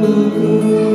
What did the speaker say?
good.